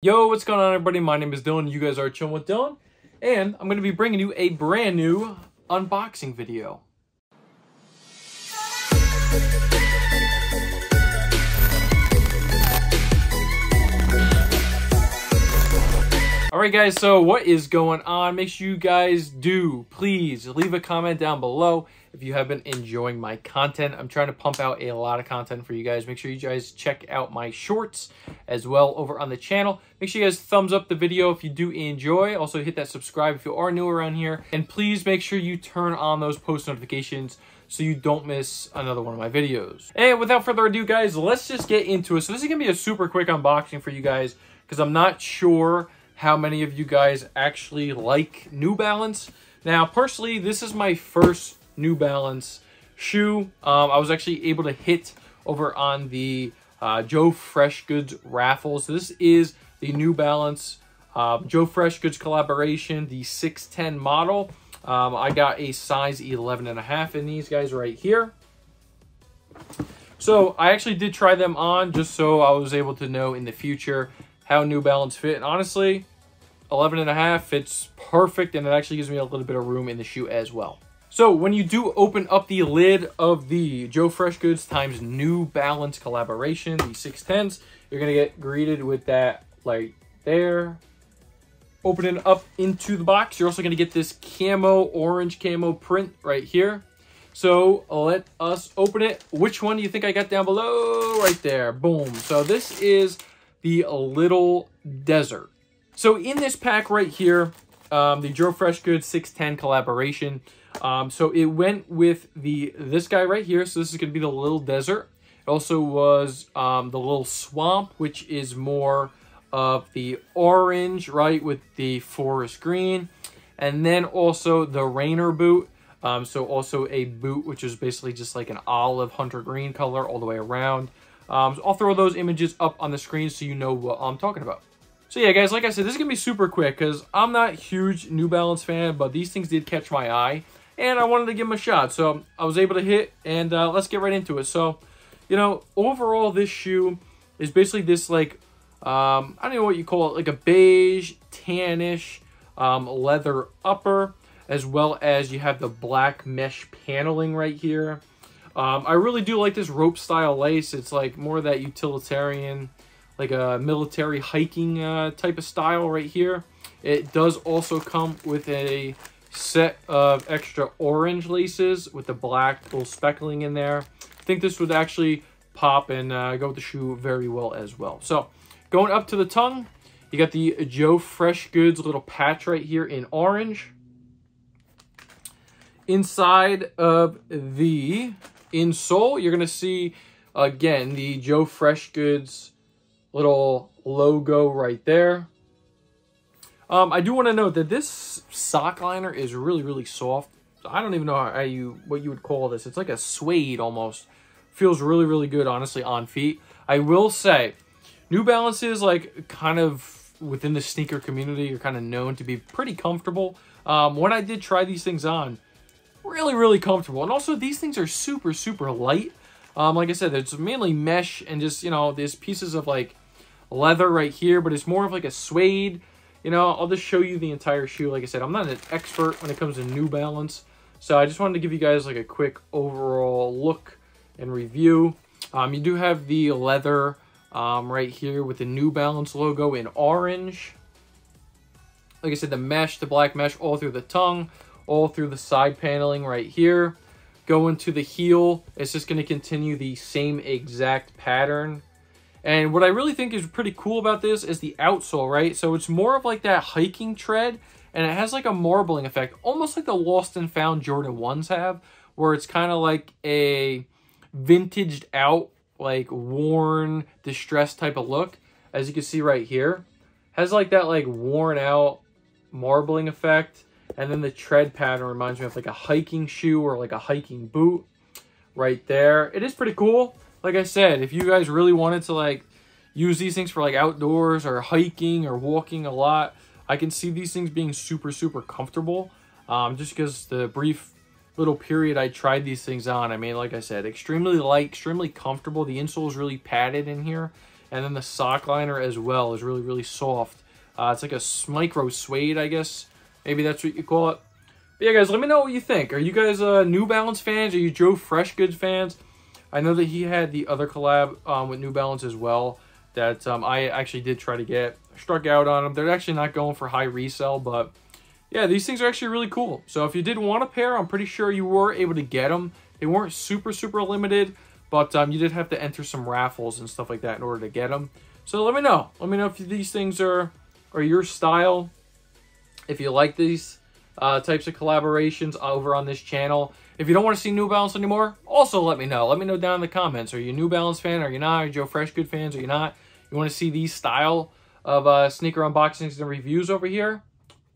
Yo, what's going on everybody? My name is Dylan. You guys are chilling with Dylan. And I'm going to be bringing you a brand new unboxing video. Alright guys, so what is going on? Make sure you guys do, please, leave a comment down below if you have been enjoying my content. I'm trying to pump out a lot of content for you guys. Make sure you guys check out my shorts as well over on the channel. Make sure you guys thumbs up the video if you do enjoy. Also hit that subscribe if you are new around here. And please make sure you turn on those post notifications so you don't miss another one of my videos. And without further ado, guys, let's just get into it. So this is going to be a super quick unboxing for you guys because I'm not sure how many of you guys actually like New Balance. Now, personally, this is my first New Balance shoe. Um, I was actually able to hit over on the uh, Joe Freshgoods raffle. So this is the New Balance uh, Joe Freshgoods collaboration, the 610 model. Um, I got a size 11 and a half in these guys right here. So I actually did try them on just so I was able to know in the future how New Balance fit. And honestly, 11 and a half fits perfect and it actually gives me a little bit of room in the shoe as well. So when you do open up the lid of the Joe Freshgoods times New Balance collaboration, the 610s, you're going to get greeted with that like there. Opening up into the box, you're also going to get this camo, orange camo print right here. So let us open it. Which one do you think I got down below? Right there. Boom. So this is the Little Desert. So in this pack right here, um, the Joe Freshgoods 610 collaboration, um, so it went with the this guy right here. So this is going to be the Little Desert. It also was um, the Little Swamp, which is more of the orange, right, with the forest green. And then also the Rainer boot. Um, so also a boot, which is basically just like an olive hunter green color all the way around. Um, so I'll throw those images up on the screen so you know what I'm talking about. So yeah, guys, like I said, this is going to be super quick because I'm not huge New Balance fan, but these things did catch my eye and I wanted to give them a shot. So I was able to hit, and uh, let's get right into it. So, you know, overall, this shoe is basically this, like, um, I don't know what you call it, like a beige, tannish um, leather upper, as well as you have the black mesh paneling right here. Um, I really do like this rope style lace. It's like more of that utilitarian, like a military hiking uh, type of style right here. It does also come with a set of extra orange laces with the black little speckling in there. I think this would actually pop and uh, go with the shoe very well as well. So going up to the tongue, you got the Joe Freshgoods little patch right here in orange. Inside of the insole, you're going to see, again, the Joe Freshgoods little logo right there. Um, I do want to note that this sock liner is really, really soft. I don't even know how you what you would call this. It's like a suede almost. Feels really, really good, honestly, on feet. I will say, New Balance is like kind of within the sneaker community. You're kind of known to be pretty comfortable. Um, when I did try these things on, really, really comfortable. And also, these things are super, super light. Um, like I said, it's mainly mesh and just, you know, there's pieces of like leather right here, but it's more of like a suede you know, I'll just show you the entire shoe. Like I said, I'm not an expert when it comes to New Balance. So I just wanted to give you guys like a quick overall look and review. Um, you do have the leather um, right here with the New Balance logo in orange. Like I said, the mesh, the black mesh all through the tongue, all through the side paneling right here. Going to the heel, it's just going to continue the same exact pattern and what I really think is pretty cool about this is the outsole, right? So it's more of like that hiking tread, and it has like a marbling effect, almost like the Lost and Found Jordan 1s have, where it's kind of like a vintaged out, like worn, distressed type of look, as you can see right here. Has like that like worn out marbling effect. And then the tread pattern reminds me of like a hiking shoe or like a hiking boot right there. It is pretty cool like I said, if you guys really wanted to like use these things for like outdoors or hiking or walking a lot, I can see these things being super, super comfortable. Um, just because the brief little period I tried these things on, I mean, like I said, extremely light, extremely comfortable. The insole is really padded in here. And then the sock liner as well is really, really soft. Uh, it's like a micro suede, I guess. Maybe that's what you call it. But yeah, guys, let me know what you think. Are you guys uh, New Balance fans? Are you Joe Freshgoods fans? I know that he had the other collab um, with New Balance as well that um, I actually did try to get. Struck out on them. They're actually not going for high resale, but yeah, these things are actually really cool. So if you did want a pair, I'm pretty sure you were able to get them. They weren't super, super limited, but um, you did have to enter some raffles and stuff like that in order to get them. So let me know. Let me know if these things are, are your style. If you like these uh, types of collaborations over on this channel. If you don't want to see New Balance anymore, also let me know. Let me know down in the comments. Are you a New Balance fan? Are you not? Are you Joe Freshgood fans? Are you not? You want to see these style of uh, sneaker unboxings and reviews over here?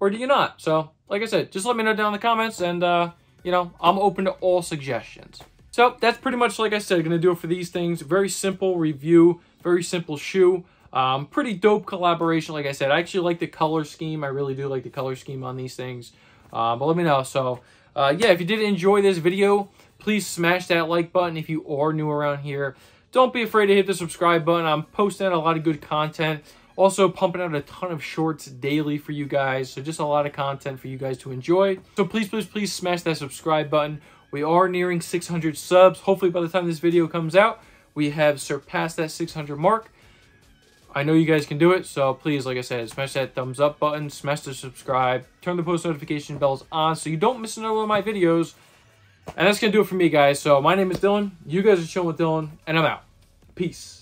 Or do you not? So, like I said, just let me know down in the comments and, uh, you know, I'm open to all suggestions. So, that's pretty much, like I said, going to do it for these things. Very simple review, very simple shoe. Um, pretty dope collaboration, like I said. I actually like the color scheme. I really do like the color scheme on these things. Uh, but let me know. So, uh, yeah, if you did enjoy this video, please smash that like button if you are new around here. Don't be afraid to hit the subscribe button. I'm posting a lot of good content. Also pumping out a ton of shorts daily for you guys. So just a lot of content for you guys to enjoy. So please, please, please smash that subscribe button. We are nearing 600 subs. Hopefully by the time this video comes out, we have surpassed that 600 mark. I know you guys can do it, so please, like I said, smash that thumbs up button, smash the subscribe, turn the post notification bells on so you don't miss another one of my videos. And that's going to do it for me, guys. So my name is Dylan. You guys are chilling with Dylan, and I'm out. Peace.